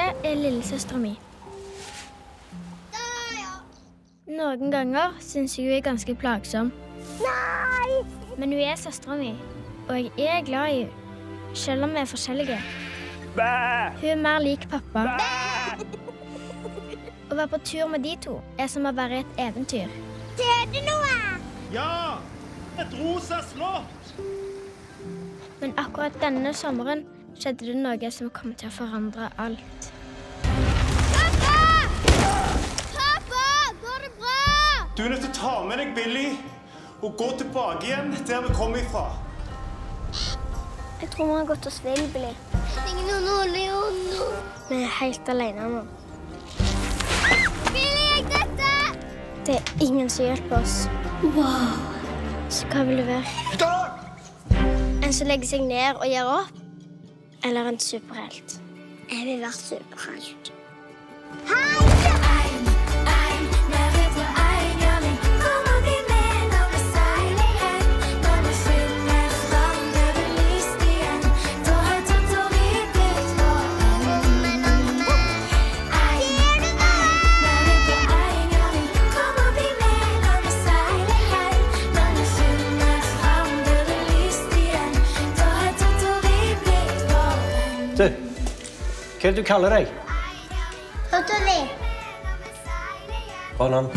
er lillesøstera mi. Noen ganger syns jeg hun er ganske plagsom. Nei! Men hun er søstera mi, og jeg er glad i henne. Selv om vi er forskjellige. Bæ! Hun er mer lik pappa. Bæ! Å være på tur med de to er som å være i et eventyr. Ser du noe? Ja! Et rosa slott! Men akkurat denne sommeren skjedde det noe som kom til å forandre alt. Pappa! Pappa! Går det bra? Du er nødt til å ta med deg Billy og gå tilbake igjen der vi kom ifra. Jeg tror vi har gått oss vill, Billy. Ingen Leono. Vi er helt alene nå. Billy, jeg dette! Det er ingen som hjelper oss. Wow. Så hva vil du være? En som legger seg ned og gir opp? Eller en superhelt? Jeg vil være superhelt. Du, hva er det du kaller deg? Totoli. Banan.